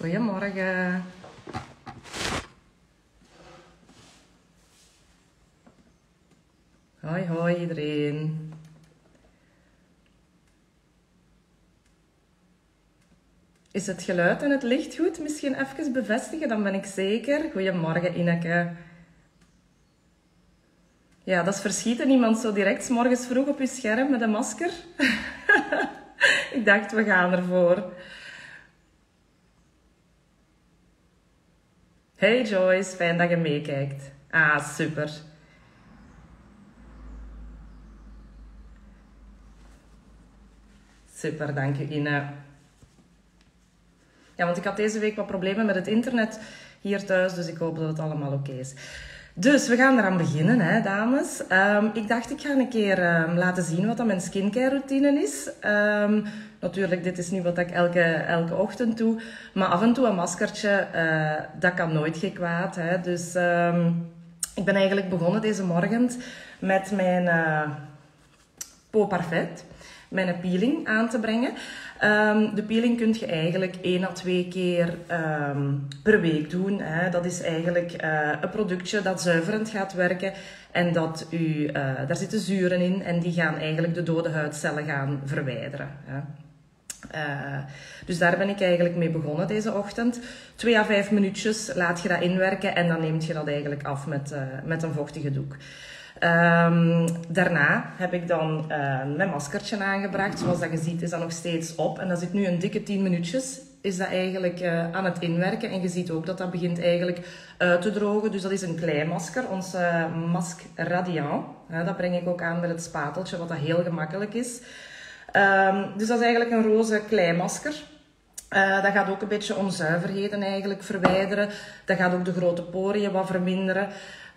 Goedemorgen. Hoi, hoi iedereen. Is het geluid en het licht goed? Misschien even bevestigen, dan ben ik zeker. Goedemorgen Ineke. Ja, dat is verschieten. Iemand zo direct morgens vroeg op je scherm met een masker. ik dacht, we gaan ervoor. Hey Joyce, fijn dat je meekijkt. Ah, super. Super, dank je Ine. Ja, want ik had deze week wat problemen met het internet hier thuis, dus ik hoop dat het allemaal oké is. Dus we gaan eraan beginnen, hè, dames. Ehm, ik dacht, ik ga een keer ehm, laten zien wat dat mijn skincare routine is. Um, natuurlijk, dit is niet wat ik elke, elke ochtend doe. Maar af en toe een maskertje, uh, dat kan nooit geen kwaad. Hè. Dus ik ben eigenlijk begonnen deze morgen met mijn uh, Peau Parfait mijn peeling aan te brengen. Um, de peeling kun je eigenlijk één à twee keer um, per week doen. Hè. Dat is eigenlijk uh, een productje dat zuiverend gaat werken. En dat u, daar zitten zuren in en die gaan eigenlijk de dode huidcellen gaan verwijderen. Hè. Uh, dus daar ben ik eigenlijk mee begonnen deze ochtend. Twee à vijf minuutjes laat je dat inwerken en dan neemt je dat eigenlijk af met, met een vochtige doek. Um, daarna heb ik dan uh, mijn maskertje aangebracht. Zoals dat je ziet is dat nog steeds op. En dat zit nu een dikke 10 minuutjes. Is dat eigenlijk aan het inwerken. En je ziet ook dat dat begint eigenlijk uit te drogen. Dus dat is een klei masker. Ons uh, Mask Radiant. dat breng ik ook aan met het spateltje. Wat dat heel gemakkelijk is. Um, dus dat is eigenlijk een roze kleimasker. Uh, dat gaat ook een beetje onzuiverheden eigenlijk verwijderen. Dat gaat ook de grote poriën wat verminderen.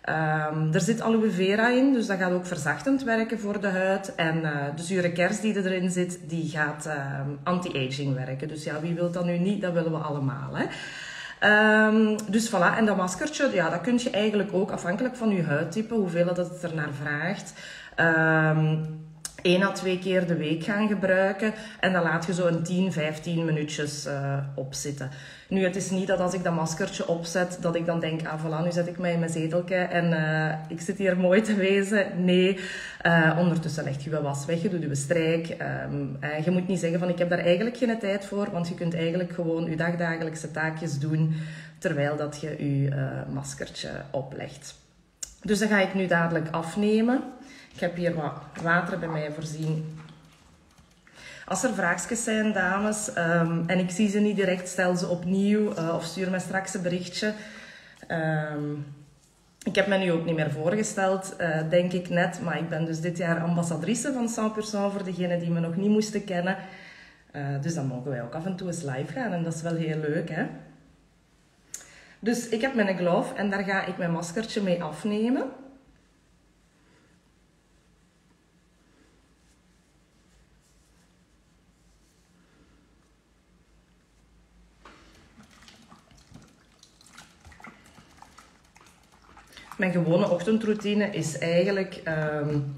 Um, er zit aloe vera in, dus dat gaat ook verzachtend werken voor de huid. En uh, de zure kers die erin zit, die gaat um, anti-aging werken. Dus ja, wie wil dat nu niet? Dat willen we allemaal. Hè? Dus voilà, en dat maskertje, ja, dat kun je eigenlijk ook afhankelijk van je huidtype, hoeveel dat het er naar vraagt. Één à twee keer de week gaan gebruiken. En dan laat je zo een 10, 15 minuutjes uh, opzitten. Nu, het is niet dat als ik dat maskertje opzet, dat ik dan denk, ah voilà, nu zet ik mij in mijn zetelke en uh, ik zit hier mooi te wezen. Nee, uh, ondertussen legt je je was weg, je doet je strijk. Um, je moet niet zeggen van, ik heb daar eigenlijk geen tijd voor, want je kunt eigenlijk gewoon je dagdagelijkse taakjes doen, terwijl dat je je maskertje oplegt. Dus dat ga ik nu dadelijk afnemen. Ik heb hier wat water bij mij voorzien. Als er vraagjes zijn, dames, um, en ik zie ze niet direct, stel ze opnieuw uh, of stuur me straks een berichtje. Um, ik heb me nu ook niet meer voorgesteld, uh, denk ik net, maar ik ben dus dit jaar ambassadrice van 100% voor degenen die me nog niet moesten kennen. Uh, dus dan mogen wij ook af en toe eens live gaan en dat is wel heel leuk, hè? Dus ik heb mijn glove en daar ga ik mijn maskertje mee afnemen. Mijn gewone ochtendroutine is eigenlijk um,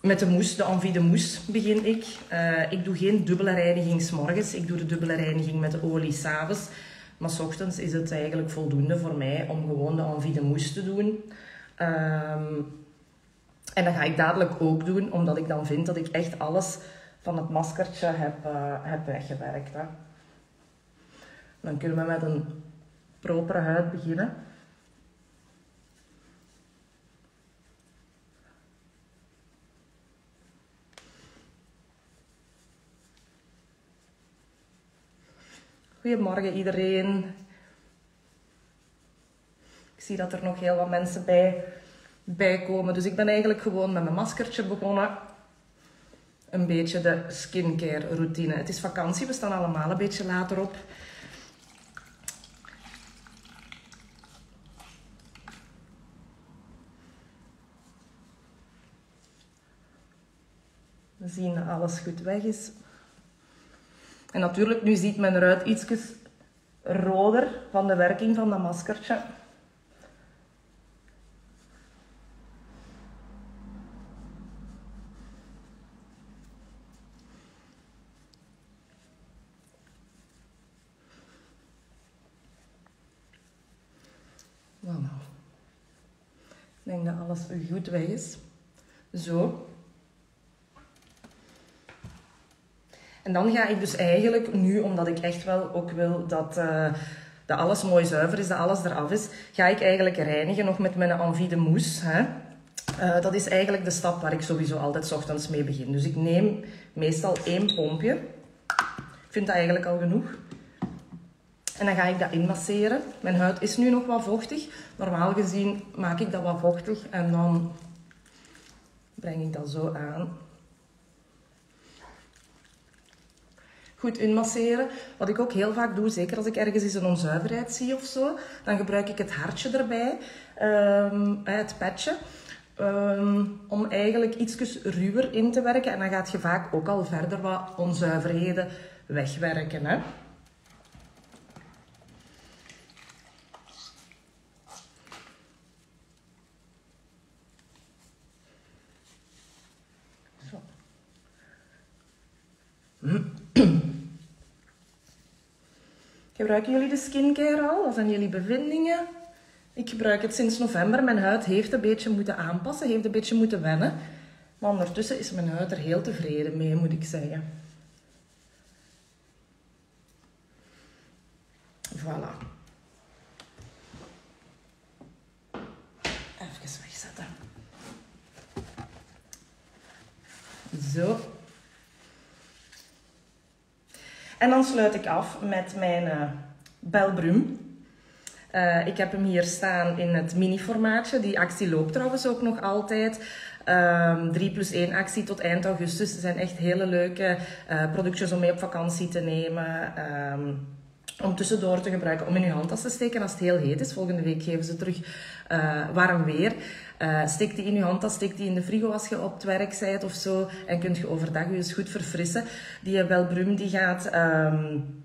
met de moes, de envie de moes begin ik. Uh, ik doe geen dubbele reiniging s morgens. Ik doe de dubbele reiniging met de olie s'avonds. Maar s ochtends is het eigenlijk voldoende voor mij om gewoon de envie de moes te doen. Um, en dat ga ik dadelijk ook doen, omdat ik dan vind dat ik echt alles van het maskertje heb, uh, heb weggewerkt. Hè. Dan kunnen we met een propere huid beginnen. Goedemorgen iedereen. Ik zie dat er nog heel wat mensen bij, bij komen. Dus ik ben eigenlijk gewoon met mijn maskertje begonnen. Een beetje de skincare routine. Het is vakantie, we staan allemaal een beetje later op. We zien dat alles goed weg is. En natuurlijk, nu ziet men eruit ietsjes roder van de werking van dat maskertje. Voilà. Ik denk dat alles goed weg is. Zo. En dan ga ik dus eigenlijk nu, omdat ik echt wel ook wil dat, uh, dat alles mooi zuiver is, dat alles eraf is, ga ik eigenlijk reinigen nog met mijn Envie de Mousse. Hè. Uh, dat is eigenlijk de stap waar ik sowieso altijd ochtends mee begin. Dus ik neem meestal één pompje. Ik vind dat eigenlijk al genoeg. En dan ga ik dat inmasseren. Mijn huid is nu nog wat vochtig. Normaal gezien maak ik dat wat vochtig en dan breng ik dat zo aan. Goed inmasseren. Wat ik ook heel vaak doe, zeker als ik ergens eens een onzuiverheid zie of zo, dan gebruik ik het hartje erbij, um, het patje. Um, om eigenlijk iets ruwer in te werken. En dan gaat je vaak ook al verder wat onzuiverheden wegwerken. Hè? Gebruiken jullie de skincare al? Wat zijn jullie bevindingen? Ik gebruik het sinds november. Mijn huid heeft een beetje moeten aanpassen, heeft een beetje moeten wennen. Maar ondertussen is mijn huid er heel tevreden mee, moet ik zeggen. Voilà. Even wegzetten. Zo. En dan sluit ik af met mijn uh, Belbrum. Uh, ik heb hem hier staan in het mini-formaatje. Die actie loopt trouwens ook nog altijd. Um, 3 plus 1 actie tot eind augustus. Het zijn echt hele leuke uh, productjes om mee op vakantie te nemen. Um, om tussendoor te gebruiken om in je handtas te steken als het heel heet is. Volgende week geven ze terug uh, warm weer. Uh, steek die in je handtas, steek die in de frigo als je op het werk bent of zo. En kunt je overdag je eens goed verfrissen. Die Welbrum die gaat um,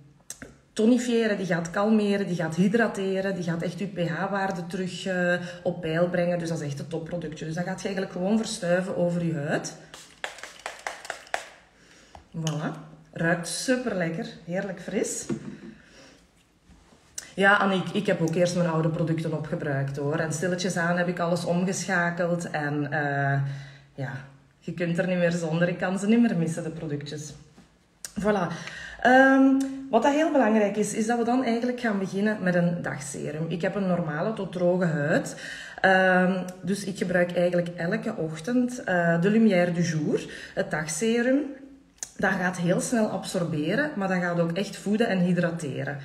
tonifiëren, die gaat kalmeren, die gaat hydrateren. Die gaat echt je pH-waarde terug op peil brengen. Dus dat is echt een topproductje. Dus dat gaat je eigenlijk gewoon verstuiven over je huid. Voilà. Ruikt super lekker. Heerlijk fris. Ja, en ik, ik heb ook eerst mijn oude producten opgebruikt hoor. En stilletjes aan heb ik alles omgeschakeld. En uh, ja, je kunt er niet meer zonder. Ik kan ze niet meer missen, de productjes. Voilà. Um, wat dat heel belangrijk is, is dat we dan eigenlijk gaan beginnen met een dagserum. Ik heb een normale tot droge huid. Um, dus ik gebruik eigenlijk elke ochtend uh, de Lumière du Jour, het dagserum. Dat gaat heel snel absorberen, maar dat gaat ook echt voeden en hydrateren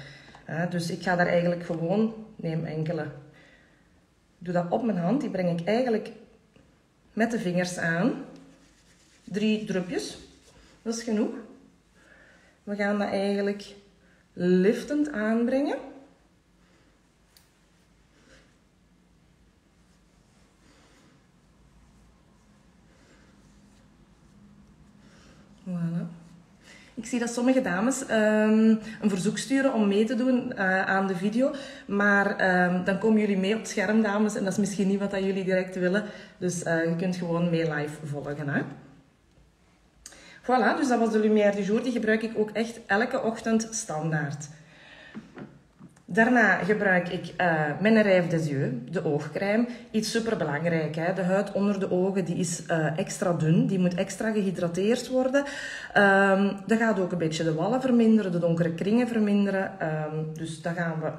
dus ik ga daar eigenlijk gewoon, neem enkele, doe dat op mijn hand. Die breng ik eigenlijk met de vingers aan. Drie drupjes, dat is genoeg. We gaan dat eigenlijk liftend aanbrengen. Voilà. Ik zie dat sommige dames um, een verzoek sturen om mee te doen uh, aan de video. Maar um, dan komen jullie mee op het scherm, dames. En dat is misschien niet wat dat jullie direct willen. Dus uh, je kunt gewoon mee live volgen. Hè? Voilà, dus dat was de Lumière du Jour. Die gebruik ik ook echt elke ochtend standaard. Daarna gebruik ik uh, mijn Rijf des Yeux, de oogcrème. Iets superbelangrijk. Hè? De huid onder de ogen die is uh, extra dun. Die moet extra gehydrateerd worden. Um, dat gaat ook een beetje de wallen verminderen, de donkere kringen verminderen. Um, dus dat gaan we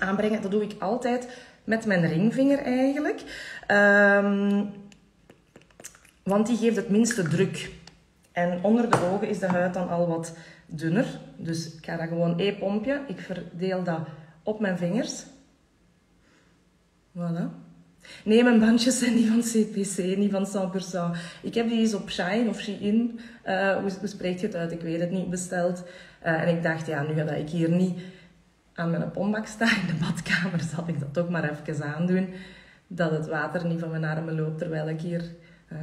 aanbrengen. Dat doe ik altijd met mijn ringvinger eigenlijk. Um, want die geeft het minste druk. En onder de ogen is de huid dan al wat dunner. Dus ik ga dat gewoon één pompje. Ik verdeel dat op mijn vingers. Voilà. Nee, mijn bandjes zijn niet van CPC, niet van 100%. Ik heb die eens op Shine of Shein, uh, hoe, spreekt je het uit? Ik weet het niet, besteld. Uh, en ik dacht, ja, nu dat ik hier niet aan mijn pombak sta in de badkamer, zal ik dat toch maar even aandoen. Dat het water niet van mijn armen loopt terwijl ik hier... Uh,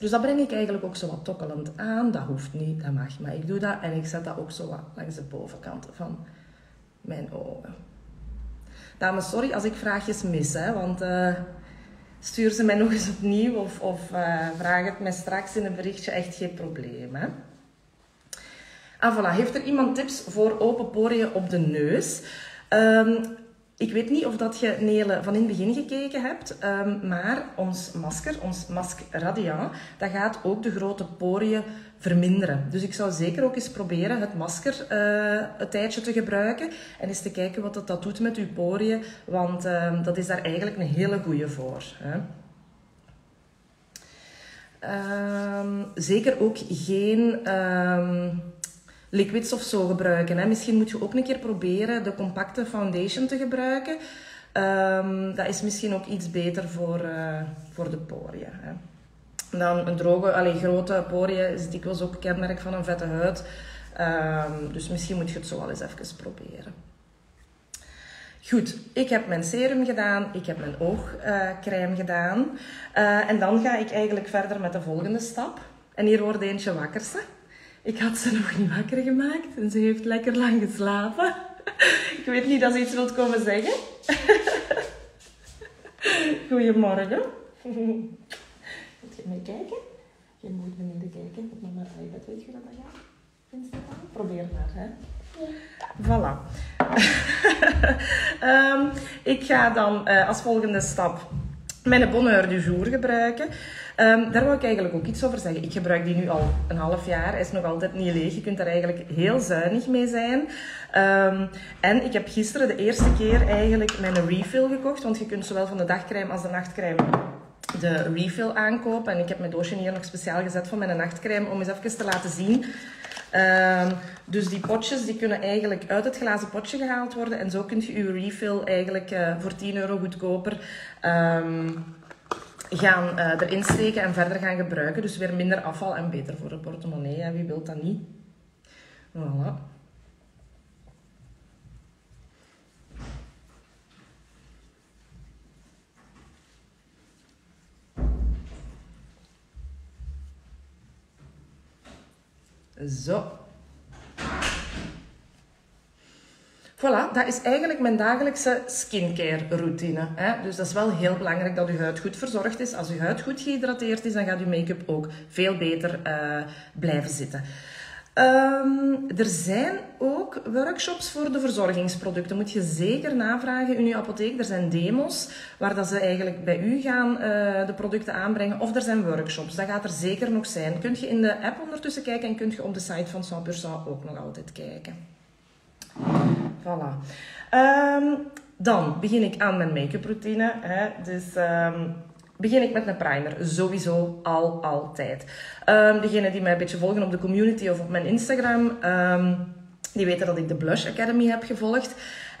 dus dat breng ik eigenlijk ook zo wat tokkelend aan. Dat hoeft niet, dat mag. Maar ik doe dat en ik zet dat ook zo wat langs de bovenkant van mijn ogen. Dames, sorry als ik vraagjes mis, hè, want uh, stuur ze mij nog eens opnieuw of, of uh, vraag het mij straks in een berichtje. Echt geen probleem. Hè. Ah, voilà. Heeft er iemand tips voor open poriën op de neus? Um, ik weet niet of dat je Nele van in het begin gekeken hebt, ehm, maar ons masker, ons Mask Radiant, dat gaat ook de grote poriën verminderen. Dus ik zou zeker ook eens proberen het masker uh, een tijdje te gebruiken en eens te kijken wat dat, dat doet met uw poriën, want ehm, dat is daar eigenlijk een hele goede voor. Hè. Ehm, zeker ook geen liquids of zo gebruiken. Hè. Misschien moet je ook een keer proberen de compacte foundation te gebruiken. Um, dat is misschien ook iets beter voor, uh, voor de poriën. Hè. Dan een droge, allee, grote poriën is dikwijls ook kenmerk van een vette huid. Um, dus misschien moet je het zo wel eens even proberen. Goed, ik heb mijn serum gedaan, ik heb mijn oogcrème gedaan. Uh, en dan ga ik eigenlijk verder met de volgende stap. En hier wordt eentje wakkerste. Ik had ze nog niet wakker gemaakt en ze heeft lekker lang geslapen. Ik weet niet of ze iets wilt komen zeggen. Goedemorgen. Moet je mee kijken? Je moet beneden kijken op mijn iPad. Weet je dat dat gaat? Instagram? Probeer maar, hè. Voilà. um, ik ga dan uh, als volgende stap mijn bonheur du jour gebruiken. Um, daar wil ik eigenlijk ook iets over zeggen. Ik gebruik die nu al een half jaar. Hij is nog altijd niet leeg. Je kunt daar eigenlijk heel zuinig mee zijn. Um, en ik heb gisteren de eerste keer eigenlijk mijn refill gekocht. Want je kunt zowel van de dagcrème als de nachtcrème de refill aankopen. En ik heb mijn doosje hier nog speciaal gezet voor mijn nachtcrème. Om eens even te laten zien Um, dus die potjes die kunnen eigenlijk uit het glazen potje gehaald worden. En zo kun je je refill eigenlijk uh, voor 10 euro goedkoper um, gaan uh, erin steken en verder gaan gebruiken. Dus weer minder afval en beter voor de portemonnee. Wie wil dat niet? Voilà. Zo. Voilà, dat is eigenlijk mijn dagelijkse skincare routine. Hè? Dus dat is wel heel belangrijk dat uw huid goed verzorgd is. Als uw huid goed gehydrateerd is, dan gaat uw make-up ook veel beter uh, blijven zitten. Um, er zijn ook workshops voor de verzorgingsproducten. Moet je zeker navragen in uw apotheek. Er zijn demos waar dat ze eigenlijk bij u gaan uh, de producten aanbrengen. Of er zijn workshops. Dat gaat er zeker nog zijn. Kunt je in de app ondertussen kijken en kunt je op de site van Pursa ook nog altijd kijken. Voilà. Um, dan begin ik aan mijn make-up routine. Hè. Dus... Um, begin ik met een primer. Sowieso al altijd. Um, degenen die mij een beetje volgen op de community of op mijn Instagram, die weten dat ik de Blush Academy heb gevolgd.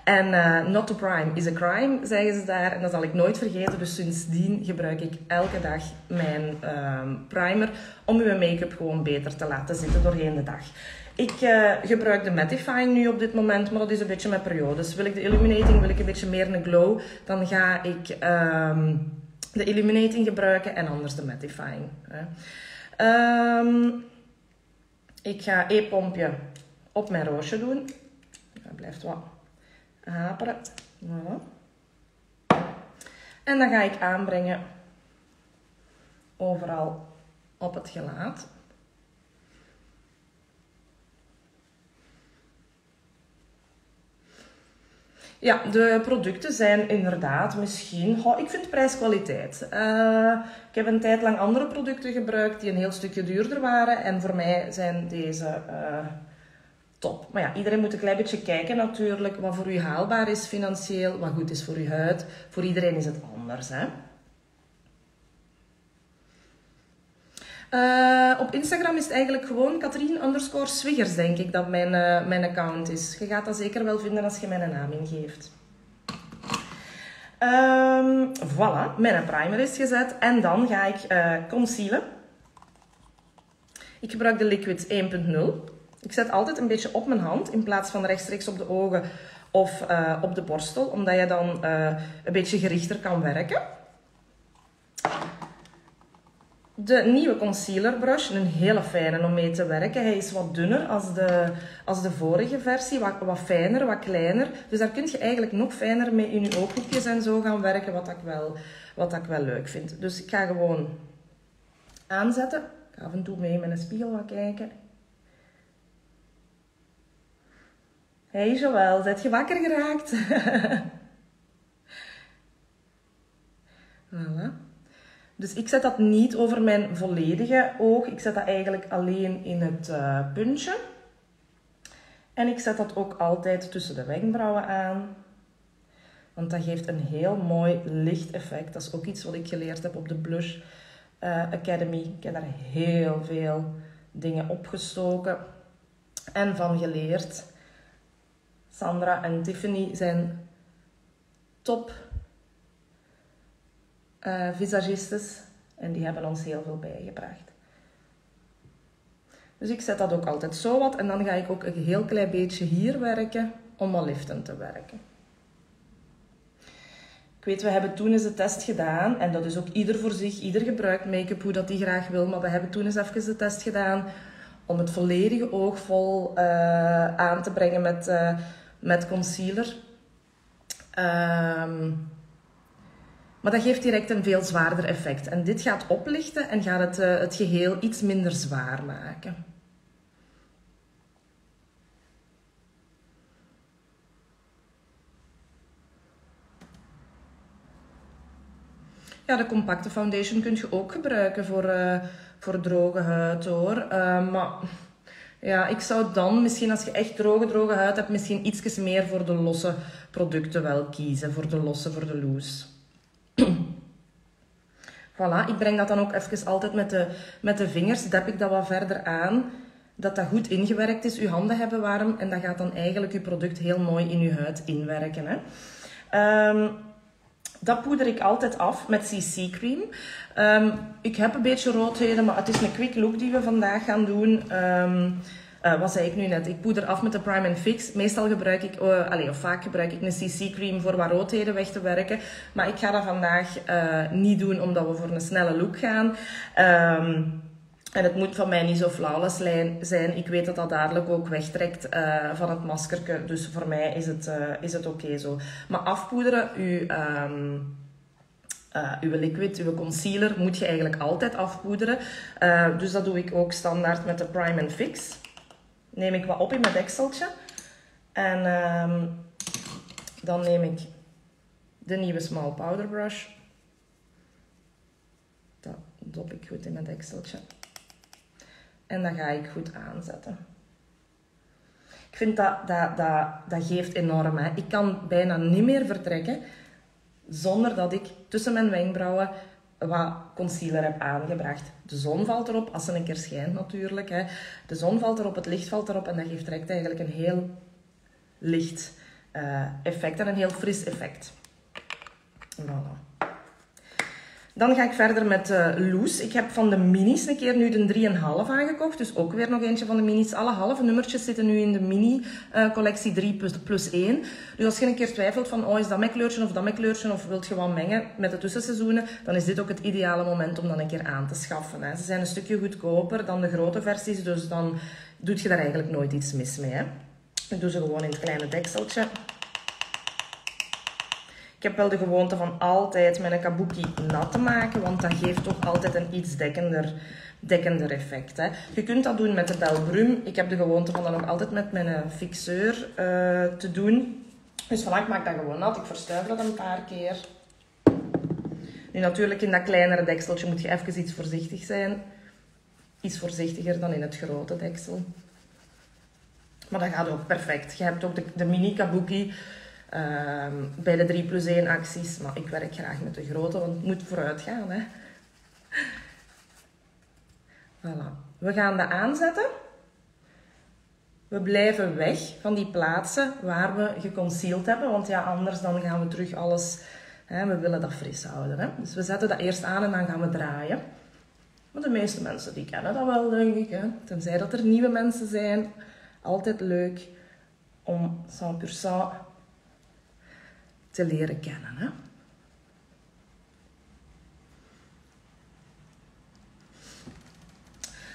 En uh, not to prime is a crime, zeggen ze daar. En dat zal ik nooit vergeten. Dus sindsdien gebruik ik elke dag mijn primer om mijn make-up gewoon beter te laten zitten doorheen de dag. Ik uh, gebruik de mattifying nu op dit moment, maar dat is een beetje mijn periodes. Wil ik de illuminating, wil ik een beetje meer een glow, dan ga ik de illuminating gebruiken en anders de mattifying. Um, ik ga e-pompje op mijn roosje doen. Dat blijft wat haperen. Voilà. En dan ga ik aanbrengen overal op het gelaat. Ja, de producten zijn inderdaad misschien... Oh, ik vind prijs-kwaliteit. Uh, ik heb een tijd lang andere producten gebruikt die een heel stukje duurder waren. En voor mij zijn deze uh, top. Maar ja, iedereen moet een klein beetje kijken natuurlijk. Wat voor u haalbaar is financieel, wat goed is voor uw huid. Voor iedereen is het anders, hè. Uh, op Instagram is het eigenlijk gewoon Katrien underscore Swiggers, denk ik, dat mijn, uh, mijn account is. Je gaat dat zeker wel vinden als je mijn naam ingeeft. Um, voilà, mijn primer is gezet. En dan ga ik uh, concealen. Ik gebruik de Liquid 1.0. Ik zet altijd een beetje op mijn hand in plaats van rechtstreeks op de ogen of op de borstel, omdat je dan een beetje gerichter kan werken. De nieuwe concealer brush, een hele fijne om mee te werken. Hij is wat dunner als de, als de vorige versie, wat, wat fijner, wat kleiner. Dus daar kun je eigenlijk nog fijner mee in je ooghoekjes en zo gaan werken, wat ik wel, wat ik wel leuk vind. Dus ik ga gewoon aanzetten. Ik ga af en toe mee met een spiegel wat kijken. Hey Joël, zet je wakker geraakt? Voilà. Dus ik zet dat niet over mijn volledige oog. Ik zet dat eigenlijk alleen in het uh, puntje. En ik zet dat ook altijd tussen de wenkbrauwen aan. Want dat geeft een heel mooi licht effect. Dat is ook iets wat ik geleerd heb op de Blush uh, Academy. Ik heb daar heel veel dingen opgestoken en van geleerd. Sandra en Tiffany zijn top uh, visagistes en die hebben ons heel veel bijgebracht. Dus ik zet dat ook altijd zo wat en dan ga ik ook een heel klein beetje hier werken om al liften te werken. Ik weet, we hebben toen eens de test gedaan en dat is ook ieder voor zich, ieder gebruikt make-up hoe dat die graag wil, maar we hebben toen eens even de test gedaan om het volledige oog vol uh, aan te brengen met, uh, met concealer. Um, maar dat geeft direct een veel zwaarder effect. En dit gaat oplichten en gaat het, uh, het geheel iets minder zwaar maken. Ja, de compacte foundation kun je ook gebruiken voor, uh, voor droge huid hoor. Uh, maar ja, ik zou dan misschien als je echt droge, droge huid hebt, misschien iets meer voor de losse producten wel kiezen. Voor de losse, voor de loose. voilà, ik breng dat dan ook even altijd met de, met de vingers, dep ik dat wat verder aan. Dat dat goed ingewerkt is. Uw handen hebben warm en dat gaat dan eigenlijk uw product heel mooi in uw huid inwerken. Hè. Um, dat poeder ik altijd af met CC cream. Um, ik heb een beetje roodheden, maar het is een quick look die we vandaag gaan doen. Um, uh, wat zei ik nu net? Ik poeder af met de Prime and Fix. Meestal gebruik ik, uh, allez, of vaak gebruik ik een CC cream voor wat roodheden weg te werken. Maar ik ga dat vandaag uh, niet doen, omdat we voor een snelle look gaan. Um, en het moet van mij niet zo flawless zijn. Ik weet dat dat dadelijk ook wegtrekt uh, van het maskerke. Dus voor mij is het, is het oké zo. Maar afpoederen, uw, uh, uw liquid, uw concealer, moet je eigenlijk altijd afpoederen. dus dat doe ik ook standaard met de Prime and Fix. Neem ik wat op in mijn dekseltje. En um, dan neem ik de nieuwe Small Powder Brush. Dat dop ik goed in mijn dekseltje. En dan ga ik goed aanzetten. Ik vind dat, dat, dat, dat geeft enorm. Hè. Ik kan bijna niet meer vertrekken zonder dat ik tussen mijn wenkbrauwen wat concealer heb aangebracht. De zon valt erop, als ze een keer schijnt natuurlijk. Hè. De zon valt erop, het licht valt erop en dat geeft direct eigenlijk een heel licht uh, effect en een heel fris effect. Voilà. Dan ga ik verder met uh, Loes. Ik heb van de minis een keer nu de 3,5 aangekocht. Dus ook weer nog eentje van de minis. Alle halve nummertjes zitten nu in de mini uh, collectie 3 plus, plus 1. Dus als je een keer twijfelt van, oh is dat mijn kleurtje of dat mijn kleurtje, of wilt je wat mengen met de tussenseizoenen, dan is dit ook het ideale moment om dat een keer aan te schaffen. Hè. Ze zijn een stukje goedkoper dan de grote versies, dus dan doet je daar eigenlijk nooit iets mis mee. Hè. Ik doe ze gewoon in het kleine dekseltje. Ik heb wel de gewoonte van altijd mijn kabuki nat te maken, want dat geeft toch altijd een iets dekkender, dekkender effect. Hè. Je kunt dat doen met de Belbrum. Ik heb de gewoonte van dat nog altijd met mijn fixeur uh, te doen. Dus ik maak dat gewoon nat. Ik verstuif dat een paar keer. Nu natuurlijk in dat kleinere dekseltje moet je even iets voorzichtig zijn. Iets voorzichtiger dan in het grote deksel. Maar dat gaat ook perfect. Je hebt ook de, de mini kabuki Um, bij de 3 plus 1 acties. Maar ik werk graag met de grote, want het moet vooruit gaan. Hè. Voilà. We gaan dat aanzetten. We blijven weg van die plaatsen waar we geconcealed hebben. Want ja, anders dan gaan we terug alles... Hè, we willen dat fris houden. Hè. Dus we zetten dat eerst aan en dan gaan we draaien. Maar de meeste mensen die kennen dat wel, denk ik. Hè. Tenzij dat er nieuwe mensen zijn. Altijd leuk om 100% te leren kennen. Hè?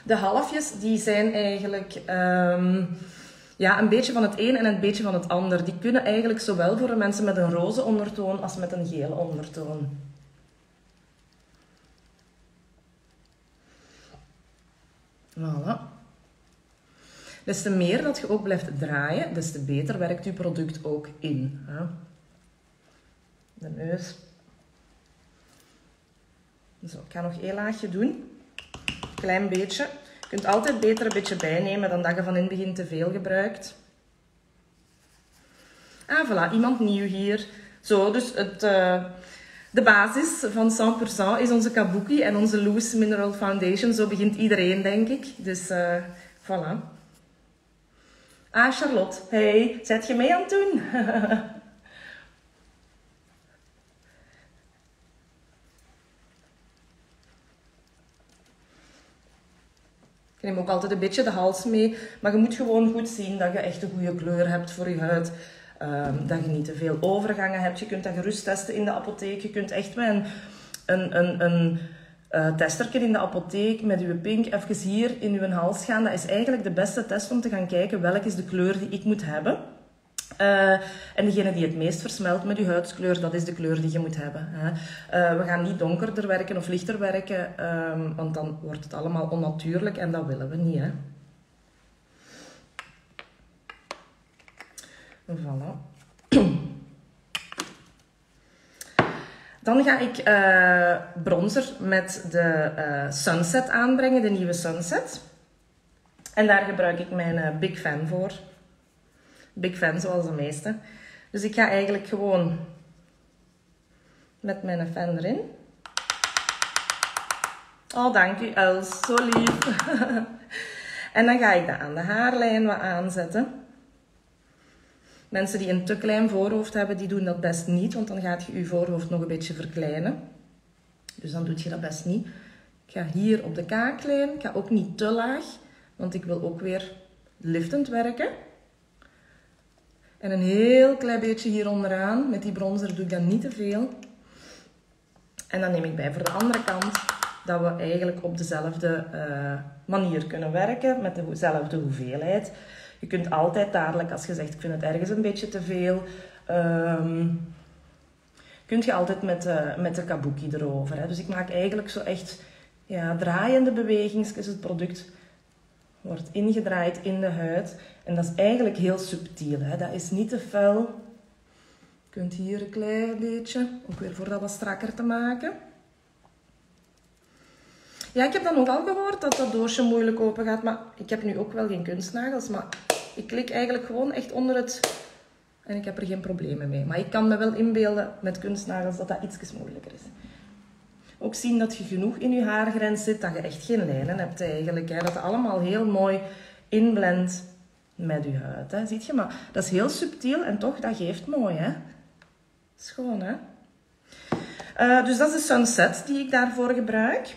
De halfjes die zijn eigenlijk um, ja, een beetje van het een en een beetje van het ander. Die kunnen eigenlijk zowel voor mensen met een roze ondertoon als met een gele ondertoon. Voilà. Des te meer dat je ook blijft draaien, des te beter werkt je product ook in. Hè? De neus. Zo, ik ga nog één laagje doen. Klein beetje. Je kunt altijd beter een beetje bijnemen dan dat je van in het begin te veel gebruikt. Ah, voilà, iemand nieuw hier. Zo, dus het, uh, de basis van 100% is onze Kabuki en onze Loose Mineral Foundation. Zo begint iedereen, denk ik. Dus uh, voilà. Ah, Charlotte. Hey, zet je mee aan het doen? neem ook altijd een beetje de hals mee. Maar je moet gewoon goed zien dat je echt een goede kleur hebt voor je huid. Um, dat je niet te veel overgangen hebt. Je kunt dat gerust testen in de apotheek. Je kunt echt met een, een, een, een uh, in de apotheek met je pink even hier in je hals gaan. Dat is eigenlijk de beste test om te gaan kijken welke is de kleur die ik moet hebben. Uh, en degene die het meest versmelt met je huidskleur, dat is de kleur die je moet hebben. Hè. Uh, we gaan niet donkerder werken of lichter werken, um, want dan wordt het allemaal onnatuurlijk en dat willen we niet. Hè. Voilà. Dan ga ik uh, bronzer met de Sunset aanbrengen, de nieuwe Sunset. En daar gebruik ik mijn Big Fan voor. Big Fan zoals de meeste. Dus ik ga eigenlijk gewoon met mijn fan erin. Oh, dank u Els. Zo lief. en dan ga ik dat aan de haarlijn wat aanzetten. Mensen die een te klein voorhoofd hebben, die doen dat best niet, want dan gaat je je voorhoofd nog een beetje verkleinen. Dus dan doe je dat best niet. Ik ga hier op de kaaklijn. Ik ga ook niet te laag, want ik wil ook weer liftend werken. En een heel klein beetje hier onderaan. Met die bronzer doe ik dan niet te veel. En dan neem ik bij voor de andere kant dat we eigenlijk op dezelfde uh, manier kunnen werken met dezelfde hoeveelheid. Je kunt altijd dadelijk, als je zegt ik vind het ergens een beetje te veel, um, kun je altijd met, de, met de kabuki erover. Hè. Dus ik maak eigenlijk zo echt ja, draaiende bewegingen. Het product wordt ingedraaid in de huid. En dat is eigenlijk heel subtiel. Hè. Dat is niet te fel. Je kunt hier een klein beetje, ook weer voor dat wat strakker te maken. Ja, ik heb dan ook al gehoord dat dat doosje moeilijk open gaat. Maar ik heb nu ook wel geen kunstnagels. Maar ik klik eigenlijk gewoon echt onder het... En ik heb er geen problemen mee. Maar ik kan me wel inbeelden met kunstnagels dat dat iets moeilijker is. Ook zien dat je genoeg in je haargrens zit. Dat je echt geen lijnen hebt eigenlijk. Hè. Dat het allemaal heel mooi inblendt met je huid. Hè. Ziet je? Maar dat is heel subtiel en toch, dat geeft mooi. Hè? Schoon, hè? Uh, dus dat is de sunset die ik daarvoor gebruik.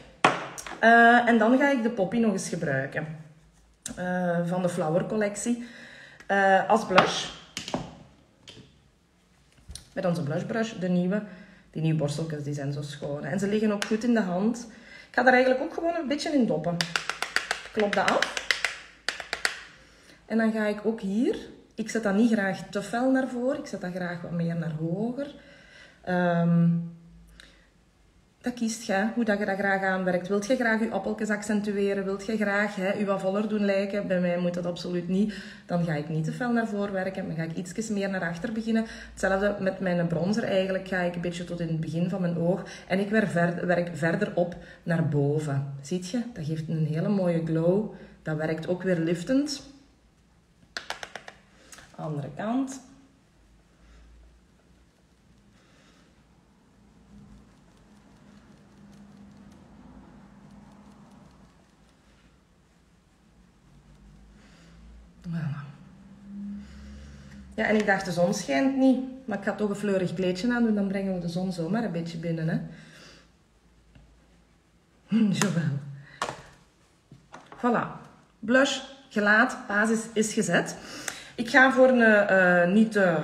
Uh, en dan ga ik de poppy nog eens gebruiken. Uh, van de Flower collectie. Als blush. Met onze blushbrush, de nieuwe. Die nieuwe borsteltjes die zijn zo schoon. En ze liggen ook goed in de hand. Ik ga daar eigenlijk ook gewoon een beetje in doppen. Klop dat af. En dan ga ik ook hier... Ik zet dat niet graag te fel naar voren. Ik zet dat graag wat meer naar hoger. Um, dat kiest je, hoe dat je dat graag aanwerkt. Wilt je graag je appeltjes accentueren? Wilt je graag hè, je wat voller doen lijken? Bij mij moet dat absoluut niet. Dan ga ik niet te fel naar voren werken. Dan ga ik iets meer naar achter beginnen. Hetzelfde met mijn bronzer eigenlijk. Ga ik een beetje tot in het begin van mijn oog. En ik werk verder, werk verder op naar boven. Ziet je? Dat geeft een hele mooie glow. Dat werkt ook weer liftend. Andere kant. Ja, en ik dacht, de zon schijnt niet. Maar ik ga toch een fleurig kleedje aan doen, dan brengen we de zon zomaar een beetje binnen. Hè. Jawel. Voilà. Blush, gelaat, basis is gezet. Ik ga voor een uh, niet te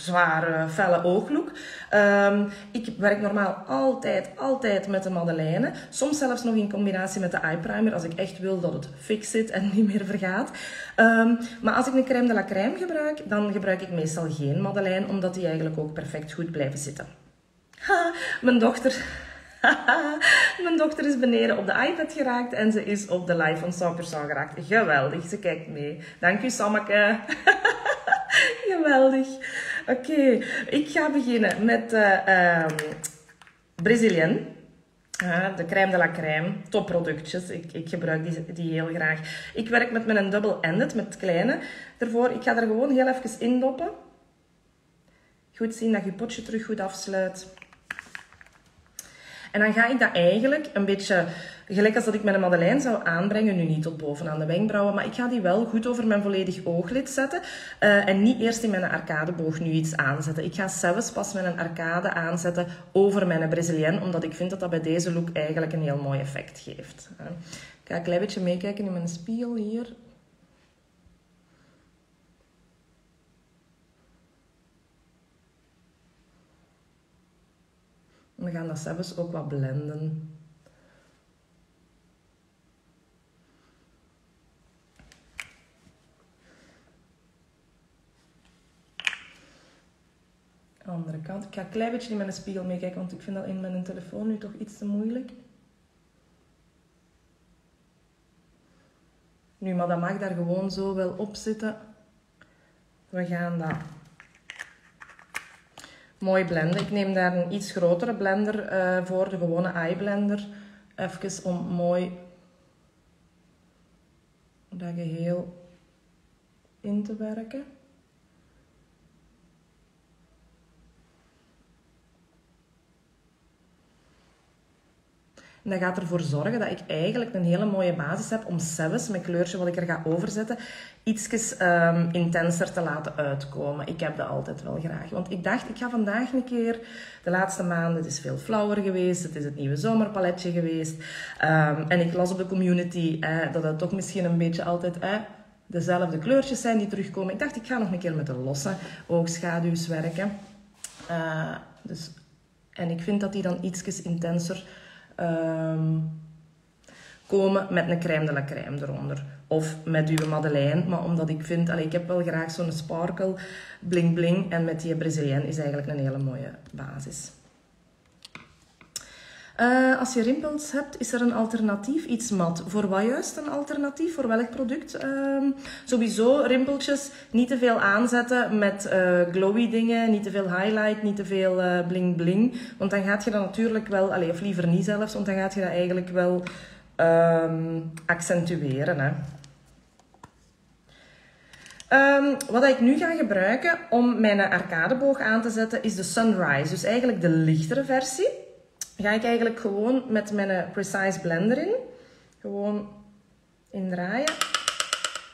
zware, felle ooglook. Um, ik werk normaal altijd, altijd met de Madeleine. Soms zelfs nog in combinatie met de eye primer, als ik echt wil dat het fix zit en niet meer vergaat. Um, maar als ik een crème de la crème gebruik, dan gebruik ik meestal geen Madeleine, omdat die eigenlijk ook perfect goed blijven zitten. Ha, mijn dochter Mijn dochter is beneden op de iPad geraakt en ze is op de live van Saupersaal geraakt. Geweldig, ze kijkt mee. Dank u, Sammeke. Geweldig. Oké, ik ga beginnen met uh, Brazilian. de crème de la crème, topproductjes. Ik, ik gebruik die, die heel graag. Ik werk met mijn double-ended, met kleine. Daarvoor, ik ga er gewoon heel even in doppen. Goed zien dat je potje terug goed afsluit. En dan ga ik dat eigenlijk een beetje, gelijk als dat ik een madeleine zou aanbrengen, nu niet tot bovenaan de wenkbrauwen, maar ik ga die wel goed over mijn volledig ooglid zetten uh, en niet eerst in mijn arcadeboog nu iets aanzetten. Ik ga zelfs pas mijn arcade aanzetten over mijn Brazilienne, omdat ik vind dat dat bij deze look eigenlijk een heel mooi effect geeft. Ik ga een klein beetje meekijken in mijn spiegel hier. We gaan dat zelfs ook wat blenden. Andere kant. Ik ga een klein beetje in mijn spiegel meekijken, want ik vind dat in mijn telefoon nu toch iets te moeilijk. Nu, maar dat mag daar gewoon zo wel op zitten. We gaan dat mooi blenden. Ik neem daar een iets grotere blender uh, voor, de gewone eye blender. Even om mooi dat geheel in te werken. En dat gaat ervoor zorgen dat ik eigenlijk een hele mooie basis heb om zelfs mijn kleurtje wat ik er ga overzetten, iets um, intenser te laten uitkomen. Ik heb dat altijd wel graag. Want ik dacht, ik ga vandaag een keer, de laatste maanden, het is veel flauwer geweest, het is het nieuwe zomerpaletje geweest. Um, en ik las op de community eh, dat het toch misschien een beetje altijd... Eh, dezelfde kleurtjes zijn die terugkomen. Ik dacht, ik ga nog een keer met de losse oogschaduws werken. Uh, dus, en ik vind dat die dan iets intenser um, komen met een crème de la crème eronder. Of met uw madeleine. Maar omdat ik vind, allee, ik heb wel graag zo'n sparkle bling bling. En met die Brazilienne is eigenlijk een hele mooie basis. Uh, als je rimpels hebt, is er een alternatief, iets mat. Voor wat juist een alternatief? Voor welk product? Uh, sowieso rimpeltjes niet te veel aanzetten met uh, glowy dingen, niet te veel highlight, niet te veel uh, bling bling. Want dan gaat je dat natuurlijk wel, allez, of liever niet zelfs, want dan gaat je dat eigenlijk wel um, accentueren. Hè. Um, wat ik nu ga gebruiken om mijn arcadeboog aan te zetten is de Sunrise. Dus eigenlijk de lichtere versie ga ik eigenlijk gewoon met mijn Precise Blender in. Gewoon indraaien,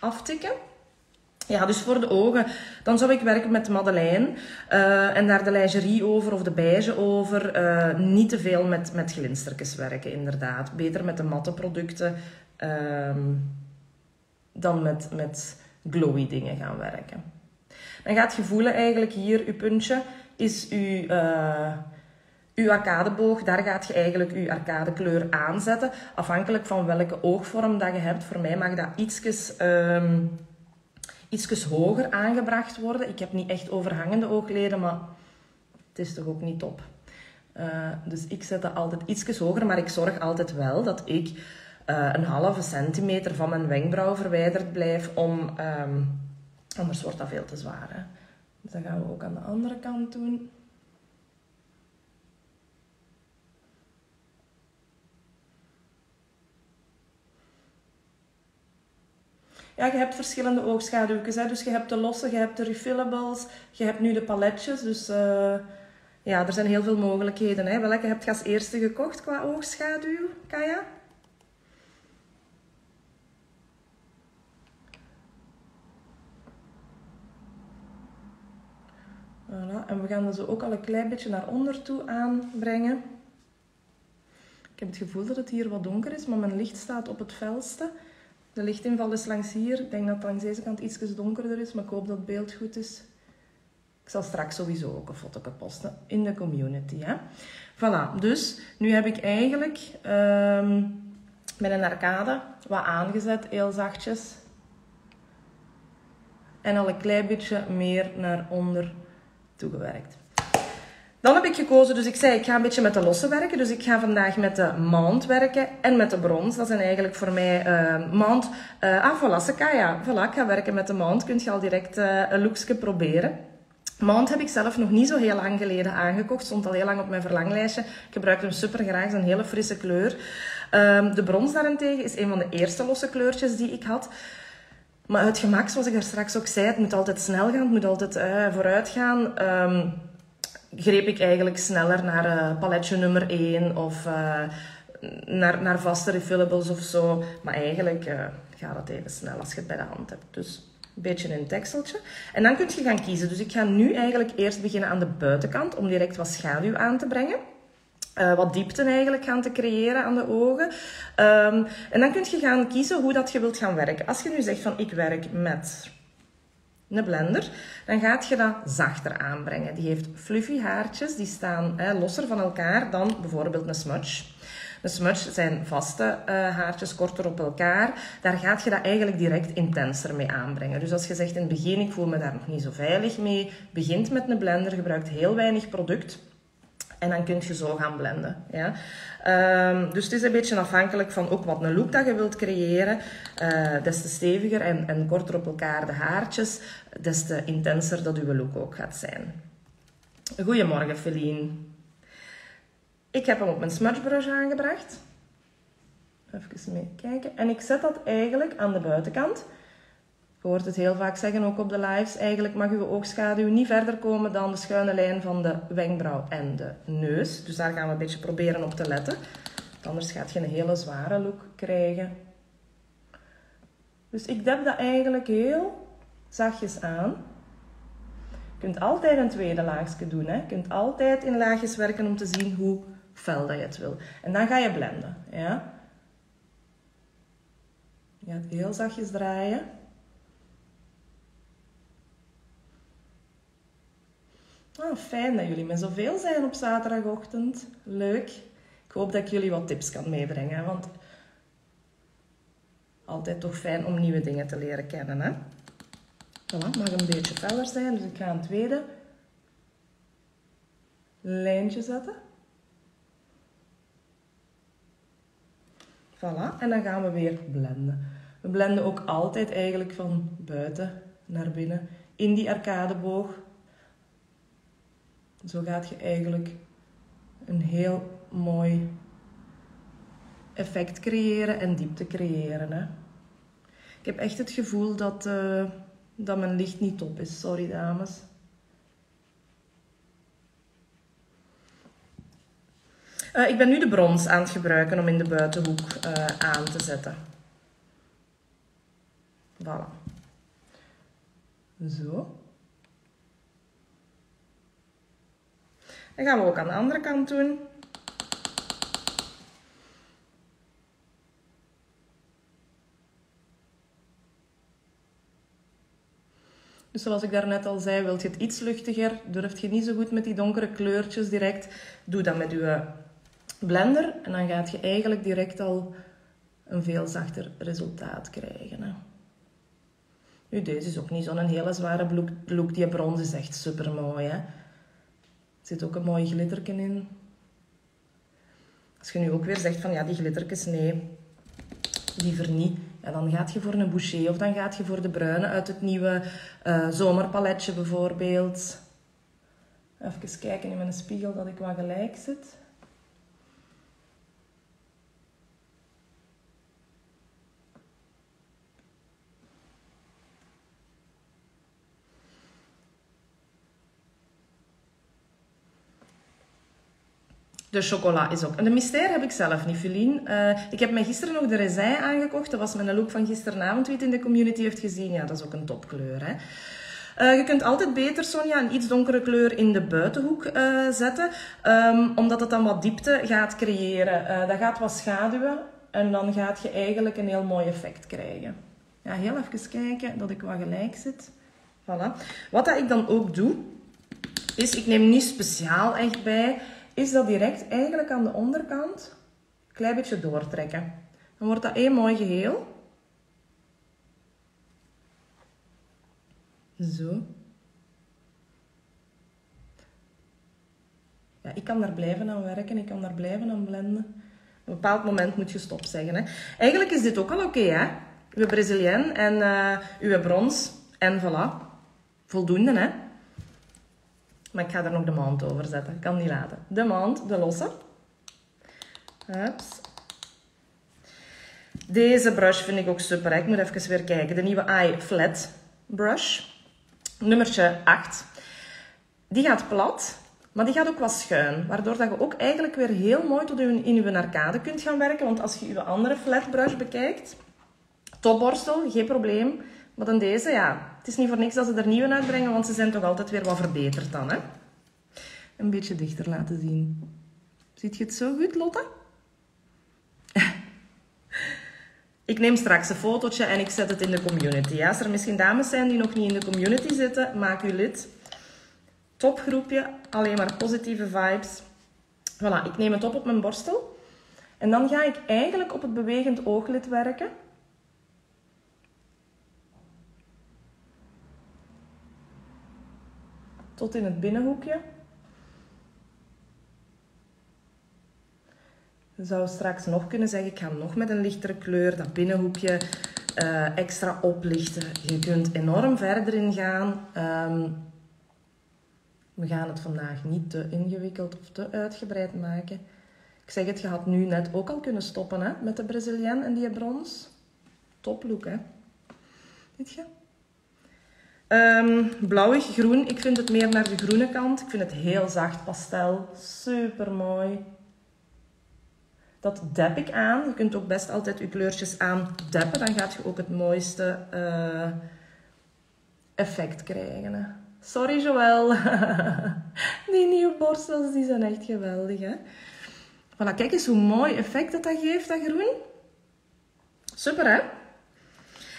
aftikken. Ja, dus voor de ogen. Dan zou ik werken met Madeleine. Uh, en daar de lingerie over of de beige over. Uh, niet te veel met, met glinstertjes werken, inderdaad. Beter met de matte producten uh, dan met, met glowy dingen gaan werken. Dan gaat je voelen eigenlijk hier, uw puntje, is eh, uw arcadeboog, daar gaat je eigenlijk je arcadekleur aanzetten. Afhankelijk van welke oogvorm dat je hebt. Voor mij mag dat ietsjes, um, ietsjes hoger aangebracht worden. Ik heb niet echt overhangende oogleden, maar het is toch ook niet top. Uh, dus ik zet dat altijd ietsjes hoger, maar ik zorg altijd wel dat ik uh, een halve centimeter van mijn wenkbrauw verwijderd blijf, om, um, anders wordt dat veel te zwaar. Hè? Dus dat gaan we ook aan de andere kant doen. Ja, je hebt verschillende oogschaduwtjes. Dus je hebt de losse, je hebt de refillables, je hebt nu de paletjes. Dus uh, ja, er zijn heel veel mogelijkheden. Hè. Welke heb je als eerste gekocht qua oogschaduw, Kaya? Voilà. En we gaan ze ook al een klein beetje naar onder toe aanbrengen. Ik heb het gevoel dat het hier wat donker is, maar mijn licht staat op het felste. De lichtinval is langs hier. Ik denk dat het langs deze kant iets donkerder is, maar ik hoop dat het beeld goed is. Ik zal straks sowieso ook een foto posten in de community. Hè? Voilà, dus nu heb ik eigenlijk um, met een arcade wat aangezet, heel zachtjes. En al een klein beetje meer naar onder toegewerkt. Dan heb ik gekozen, dus ik zei, ik ga een beetje met de losse werken. Dus ik ga vandaag met de mount werken en met de brons. Dat zijn eigenlijk voor mij uh, mount. Uh, ah, voilà, Sakaya. Voilà, ik ga werken met de mount. Kunt je al direct uh, een lookje proberen. Mount heb ik zelf nog niet zo heel lang geleden aangekocht. Stond al heel lang op mijn verlanglijstje. Ik gebruik hem super graag. Het is een hele frisse kleur. Ehm, de brons daarentegen is een van de eerste losse kleurtjes die ik had. Maar het gemak, zoals ik er straks ook zei, het moet altijd snel gaan. Het moet altijd vooruit gaan. Um, greep ik eigenlijk sneller naar uh, paletje nummer 1 of uh, naar, naar vaste refillables of zo. Maar eigenlijk gaat het even snel als je het bij de hand hebt. Dus een beetje een tekseltje. En dan kun je gaan kiezen. Dus ik ga nu eigenlijk eerst beginnen aan de buitenkant om direct wat schaduw aan te brengen. Wat diepte eigenlijk gaan te creëren aan de ogen. Um, en dan kun je gaan kiezen hoe dat je wilt gaan werken. Als je nu zegt van ik werk met een blender, dan gaat je dat zachter aanbrengen. Die heeft fluffy haartjes, die staan hè, losser van elkaar dan bijvoorbeeld een smudge. Een smudge zijn vaste uh, haartjes, korter op elkaar. Daar gaat je dat eigenlijk direct intenser mee aanbrengen. Dus als je zegt in het begin, ik voel me daar nog niet zo veilig mee, begint met een blender, gebruikt heel weinig product. En dan kun je zo gaan blenden. Ja? Um, dus het is een beetje afhankelijk van ook wat een look dat je wilt creëren. Uh, des te steviger en, en korter op elkaar de haartjes, des te intenser dat uw look ook gaat zijn. Goedemorgen, Feline. Ik heb hem op mijn smudgebrush aangebracht. Even mee kijken. En ik zet dat eigenlijk aan de buitenkant. Je hoort het heel vaak zeggen, ook op de lives. Eigenlijk mag uw oogschaduw niet verder komen dan de schuine lijn van de wenkbrauw en de neus. Dus daar gaan we een beetje proberen op te letten. Anders gaat je een hele zware look krijgen. Dus ik dep dat eigenlijk heel zachtjes aan. Je kunt altijd een tweede laagje doen. Hè. Je kunt altijd in laagjes werken om te zien hoe fel dat je het wil. En dan ga je blenden. Ja. Je gaat heel zachtjes draaien. Oh, fijn dat jullie met zoveel zijn op zaterdagochtend. Leuk. Ik hoop dat ik jullie wat tips kan meebrengen. Want altijd toch fijn om nieuwe dingen te leren kennen. Hè? Voilà, mag een beetje feller zijn. Dus ik ga een tweede lijntje zetten. Voilà, en dan gaan we weer blenden. We blenden ook altijd eigenlijk van buiten naar binnen in die arcadeboog. Zo gaat je eigenlijk een heel mooi effect creëren en diepte creëren. Hè. Ik heb echt het gevoel dat, uh, dat mijn licht niet top is. Sorry dames. Uh, ik ben nu de brons aan het gebruiken om in de buitenhoek uh, aan te zetten. Voilà. Zo. Dat gaan we ook aan de andere kant doen. Dus zoals ik daarnet al zei, wilt je het iets luchtiger, durft je niet zo goed met die donkere kleurtjes direct, doe dat met je blender en dan gaat je eigenlijk direct al een veel zachter resultaat krijgen. Hè. Nu, deze is ook niet zo'n hele zware look. look. Die brons is echt super mooi. Zit ook een mooi glitterken in. Als je nu ook weer zegt van ja, die glitterkens, nee, liever niet. Ja, dan gaat je voor een boucher of dan gaat je voor de bruine uit het nieuwe uh, zomerpaletje bijvoorbeeld. Even kijken in mijn spiegel dat ik wat gelijk zit. De chocola is ook. En de mystère heb ik zelf niet. Uh, ik heb mij gisteren nog de raisin aangekocht. Dat was mijn look van gisteravond, wie het in de community heeft gezien. Ja, dat is ook een topkleur. Hè? Uh, je kunt altijd beter, Sonja, een iets donkere kleur in de buitenhoek uh, zetten. Um, omdat het dan wat diepte gaat creëren. dat gaat wat schaduwen. En dan gaat je eigenlijk een heel mooi effect krijgen. Ja, heel even kijken dat ik wat gelijk zit. Voilà. Wat dat ik dan ook doe, is ik neem niet speciaal echt bij is dat direct eigenlijk aan de onderkant een klein beetje doortrekken. Dan wordt dat één mooi geheel. Zo. Ja, ik kan daar blijven aan werken, ik kan daar blijven aan blenden. Op een bepaald moment moet je stop zeggen. Hè. Eigenlijk is dit ook al oké, hè? Uw Brazilian en uh, uw brons. En voilà. Voldoende, hè? Maar ik ga er nog de maand over zetten. Ik kan niet laten. De maand, de losse. Deze brush vind ik ook super. Ik moet even weer kijken. De nieuwe Eye Flat Brush. Nummertje 8. Die gaat plat, maar die gaat ook wat schuin. Waardoor dat je ook eigenlijk weer heel mooi tot in je arcade kunt gaan werken. Want als je je andere flat brush bekijkt, topborstel, geen probleem. Maar dan deze, ja, het is niet voor niks dat ze er nieuwe uitbrengen, want ze zijn toch altijd weer wat verbeterd dan, hè? Een beetje dichter laten zien. Ziet je het zo goed, Lotte? ik neem straks een fotootje en ik zet het in de community. Als er misschien dames zijn die nog niet in de community zitten, maak u lid. Topgroepje, alleen maar positieve vibes. Voilà, ik neem het op op mijn borstel. En dan ga ik eigenlijk op het bewegend ooglid werken. Tot in het binnenhoekje. Je zou straks nog kunnen zeggen, ik ga nog met een lichtere kleur dat binnenhoekje uh, extra oplichten. Je kunt enorm verder in gaan. Um, we gaan het vandaag niet te ingewikkeld of te uitgebreid maken. Ik zeg het, je had nu net ook al kunnen stoppen hè, met de Brazilian en die brons. Top look, hè. Dit je? Um, blauwig, groen. Ik vind het meer naar de groene kant. Ik vind het heel zacht pastel. Super mooi. Dat dep ik aan. Je kunt ook best altijd je kleurtjes aan deppen. Dan gaat je ook het mooiste uh, effect krijgen. Sorry Joël. die nieuwe borstels die zijn echt geweldig. Hè? Voilà, kijk eens hoe mooi effect dat, dat geeft, dat groen. Super hè?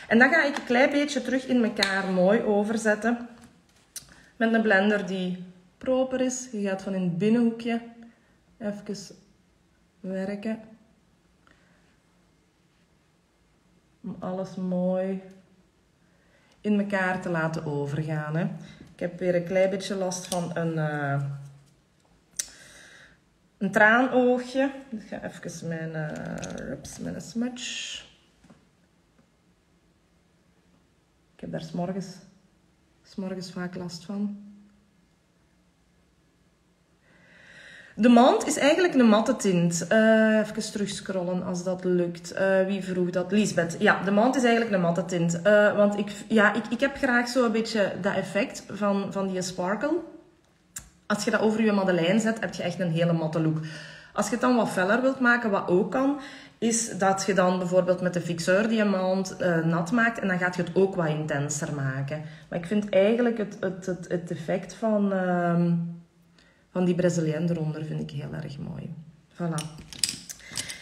En dan ga ik een klein beetje terug in elkaar mooi overzetten. Met een blender die proper is. Je gaat van in het binnenhoekje even werken. Om alles mooi in elkaar te laten overgaan. Hè. Ik heb weer een klein beetje last van een, uh, een traanoogje. Dus ik ga even mijn, uh, ups, mijn smudge Ik heb daar s'morgens, s'morgens vaak last van. De mand is eigenlijk een matte tint. Uh, even terugscrollen als dat lukt. Uh, wie vroeg dat? Lisbeth. Ja, de mand is eigenlijk een matte tint. Uh, want ik, ja, ik, ik heb graag zo een beetje dat effect van, van die sparkle. Als je dat over je Madeleine zet, heb je echt een hele matte look. Als je het dan wat feller wilt maken, wat ook kan, is dat je dan bijvoorbeeld met de fixeur diamant uh, nat maakt en dan gaat je het ook wat intenser maken. Maar ik vind eigenlijk het, het, het, het effect van, uh, van die Brazilian eronder vind ik heel erg mooi. Voilà.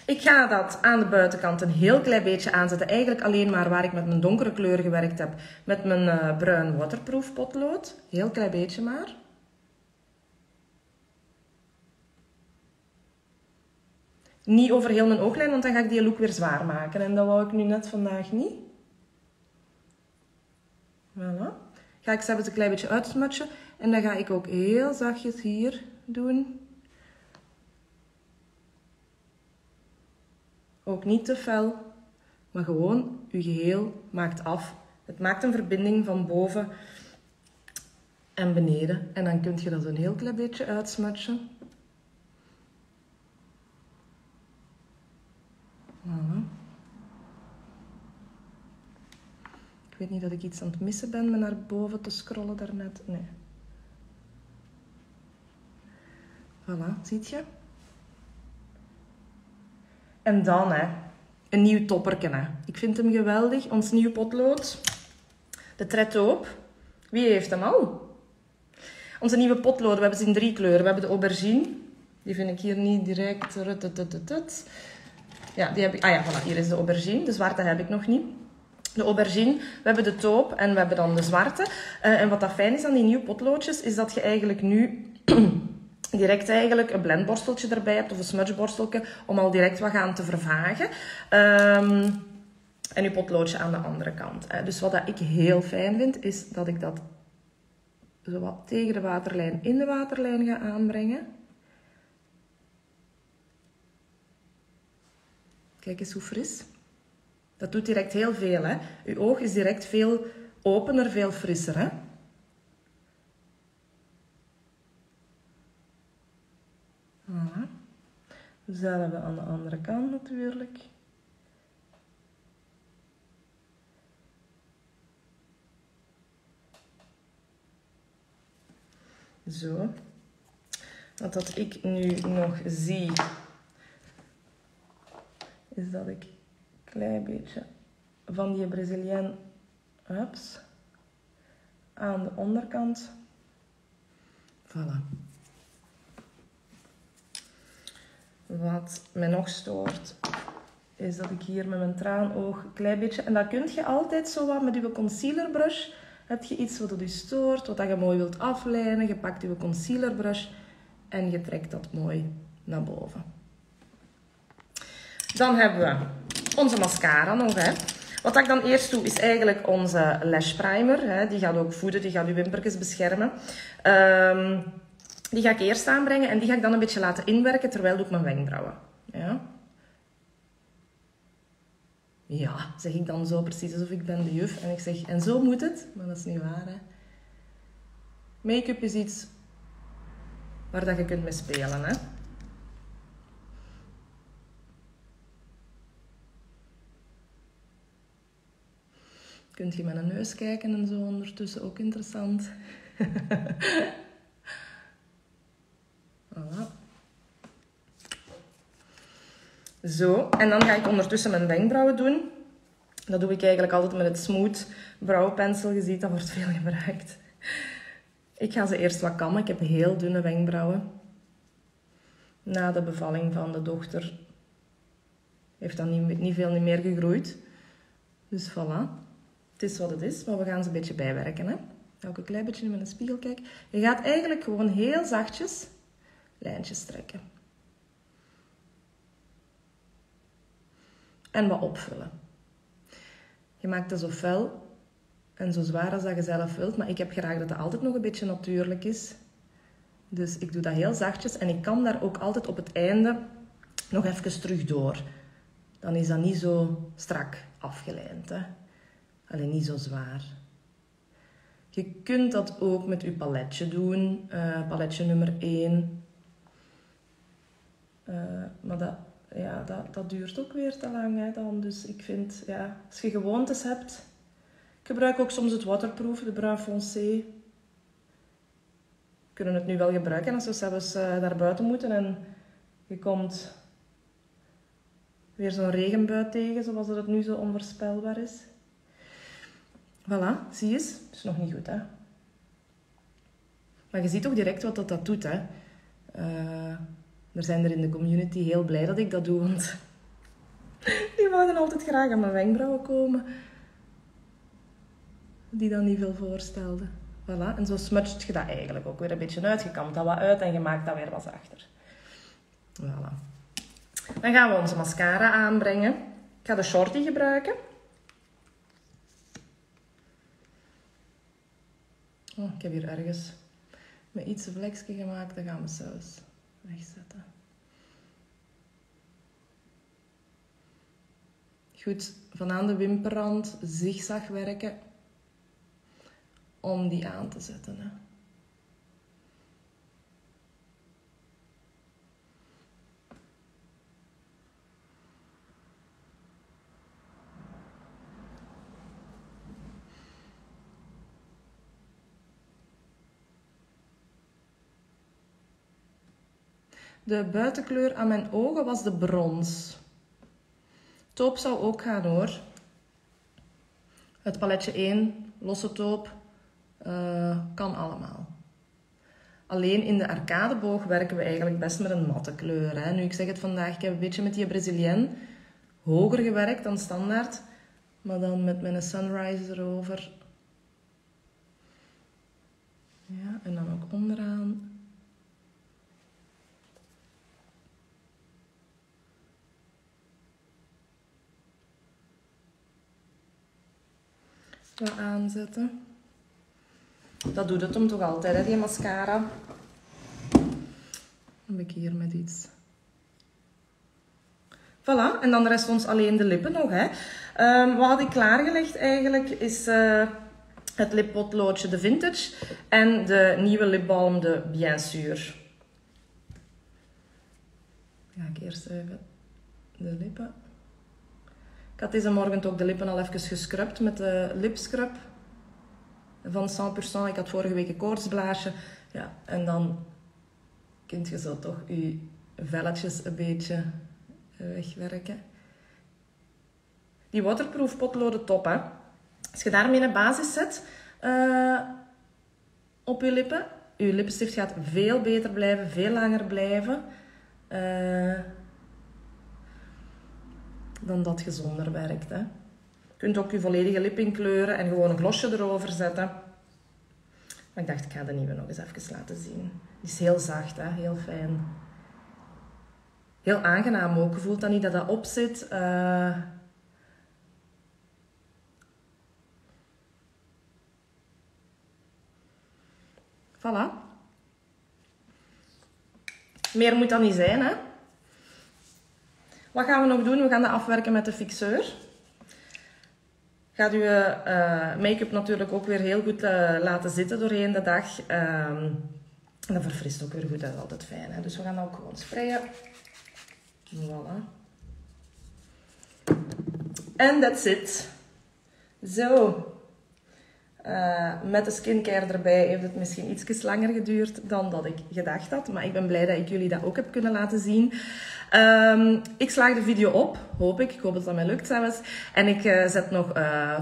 Ik ga dat aan de buitenkant een heel klein beetje aanzetten. Eigenlijk alleen maar waar ik met mijn donkere kleur gewerkt heb. Met mijn uh, bruin waterproof potlood. Heel klein beetje maar. Niet over heel mijn ooglijn, want dan ga ik die look weer zwaar maken. En dat wou ik nu net vandaag niet. Voilà. Ga ik zelfs een klein beetje uitsmutsen. En dan ga ik ook heel zachtjes hier doen. Ook niet te fel, maar gewoon uw geheel maakt af. Het maakt een verbinding van boven en beneden. En dan kun je dat een heel klein beetje uitsmutsen. Ik weet niet dat ik iets aan het missen ben met naar boven te scrollen daarnet. Nee. Voilà, ziet je? En dan, hè, een nieuw topperken. Ik vind hem geweldig. Ons nieuw potlood. De Trettoop. Wie heeft hem al? Onze nieuwe potloden, we hebben ze in drie kleuren. We hebben de aubergine. Die vind ik hier niet direct. Ja, die heb ik. Ah ja, voilà, hier is de aubergine. De zwarte heb ik nog niet. De aubergine, we hebben de taupe en we hebben dan de zwarte. Uh, en wat dat fijn is aan die nieuwe potloodjes, is dat je eigenlijk nu direct eigenlijk een blendborsteltje erbij hebt of een smudgeborsteltje om al direct wat gaan te vervagen. Um, en je potloodje aan de andere kant. Dus wat dat ik heel fijn vind, is dat ik dat zo wat tegen de waterlijn in de waterlijn ga aanbrengen. Kijk eens hoe fris. Dat doet direct heel veel. Hè? Uw oog is direct veel opener, veel frisser. Hè? Voilà. Hetzelfde aan de andere kant natuurlijk. Zo. Wat dat ik nu nog zie, is dat ik een klein beetje van die Brazilian ups aan de onderkant. Voilà. Wat mij nog stoort, is dat ik hier met mijn traanoog een klein beetje... En dat kun je altijd zo wat met je concealerbrush. Heb je iets wat je stoort, wat je mooi wilt aflijnen, je pakt je concealerbrush en je trekt dat mooi naar boven. Dan hebben we onze mascara nog. Hè. Wat ik dan eerst doe, is eigenlijk onze lash primer. Hè. Die gaat ook voeden, die gaat uw wimpertjes beschermen. Um, die ga ik eerst aanbrengen en die ga ik dan een beetje laten inwerken terwijl doe ik mijn wenkbrauwen. Ja. Ja, zeg ik dan zo precies alsof ik ben de juf. En ik zeg, en zo moet het. Maar dat is niet waar, hè. Make-up is iets waar dat je kunt mee spelen, hè. Kunt je met een neus kijken en zo ondertussen, ook interessant. Voilà. Zo, en dan ga ik ondertussen mijn wenkbrauwen doen. Dat doe ik eigenlijk altijd met het smooth brouwpensel. Je ziet, dat wordt veel gebruikt. Ik ga ze eerst wat kammen. Ik heb heel dunne wenkbrauwen. Na de bevalling van de dochter heeft dat niet, niet veel meer gegroeid. Dus voilà. Het is wat het is, maar we gaan ze een beetje bijwerken. Hè? Ga ook een klein beetje in mijn spiegel kijken. Je gaat eigenlijk gewoon heel zachtjes lijntjes trekken. En wat opvullen. Je maakt het zo fel en zo zwaar als dat je zelf wilt, maar ik heb graag dat het altijd nog een beetje natuurlijk is. Dus ik doe dat heel zachtjes en ik kan daar ook altijd op het einde nog even terug door. Dan is dat niet zo strak afgelijnd. Hè? Alleen niet zo zwaar. Je kunt dat ook met je paletje doen. Uh, paletje nummer 1. Uh, maar dat, ja, dat, dat duurt ook weer te lang. Hè, dan. Dus ik vind, ja, als je gewoontes hebt... Ik gebruik ook soms het waterproof, de Brun Foncé. Kunnen het nu wel gebruiken als we zelfs uh, naar buiten moeten en je komt weer zo'n regenbui tegen, zoals dat het nu zo onvoorspelbaar is. Voilà, zie je eens? Is nog niet goed, hè? Maar je ziet ook direct wat dat, dat doet, hè? Uh, er zijn er in de community heel blij dat ik dat doe, want die wouden altijd graag aan mijn wenkbrauwen komen. Die dan niet veel voorstelden. Voilà. En zo smutst je dat eigenlijk ook weer een beetje uit. Je kamt dat wat uit en je maakt dat weer wat zachter. Voilà. Dan gaan we onze mascara aanbrengen. Ik ga de shorty gebruiken. Oh, ik heb hier ergens met iets een gemaakt. Dan gaan we zelfs wegzetten. Goed, van aan de wimperrand zigzag werken om die aan te zetten. Hè. De buitenkleur aan mijn ogen was de brons. Toop zou ook gaan hoor. Het paletje 1, losse toop, uh, kan allemaal. Alleen in de arcadeboog werken we eigenlijk best met een matte kleur. Hè. Nu, ik zeg het vandaag, ik heb een beetje met die Brazilienne hoger gewerkt dan standaard. Maar dan met mijn sunrise erover. Ja, en dan ook onderaan. Wat aanzetten. Dat doet het hem toch altijd, hè, die mascara. Dan heb ik hier met iets. Voilà, en dan rest ons alleen de lippen nog. Hè. Um, wat had ik klaargelegd eigenlijk is uh, het lippotloodje de Vintage en de nieuwe lipbalm de Bien Sûr. ga ik eerst even de lippen. Ik had deze morgen ook de lippen al even gescrubt met de lipscrub van 100%. Ik had vorige week een koortsblaasje. Ja, en dan kunt je zo toch je velletjes een beetje wegwerken. Die waterproof potloden top, hè. Als je daarmee een basis zet uh, op je lippen, je lippenstift gaat veel beter blijven, veel langer blijven. Uh, dan dat gezonder werkt. Hè. Je kunt ook je volledige lip inkleuren en gewoon een glosje erover zetten. Maar ik dacht, ik ga de nieuwe nog eens even laten zien. Die is heel zacht, hè? heel fijn. Heel aangenaam ook. Je voelt dan niet dat dat op zit. Uh... Voilà. Meer moet dat niet zijn, hè? Wat gaan we nog doen? We gaan dat afwerken met de fixeur. Gaat uw uh, make-up natuurlijk ook weer heel goed uh, laten zitten doorheen de dag. Um, en dat verfrist ook weer goed, dat is altijd fijn. Hè? Dus we gaan dat ook gewoon sprayen. Voilà. En that's it. Zo. Met de skincare erbij heeft het misschien iets langer geduurd dan dat ik gedacht had. Maar ik ben blij dat ik jullie dat ook heb kunnen laten zien. Um, ik slaag de video op, hoop ik. Ik hoop dat dat mij lukt zelfs. En ik uh, zet nog uh,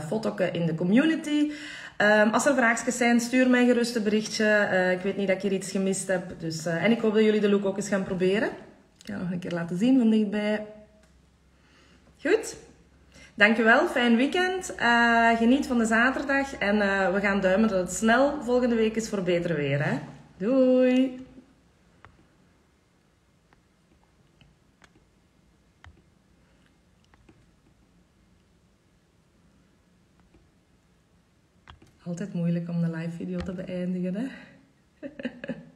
in de community. Um, als er vraagjes zijn, stuur mij gerust een berichtje. Uh, ik weet niet dat ik hier iets gemist heb. Dus, en ik hoop dat jullie de look ook eens gaan proberen. Ik ga nog een keer laten zien van dichtbij. Goed. Dankjewel, fijn weekend. Geniet van de zaterdag en we gaan duimen dat het snel volgende week is voor beter weer. Hè? Doei! Altijd moeilijk om de live video te beëindigen, hè?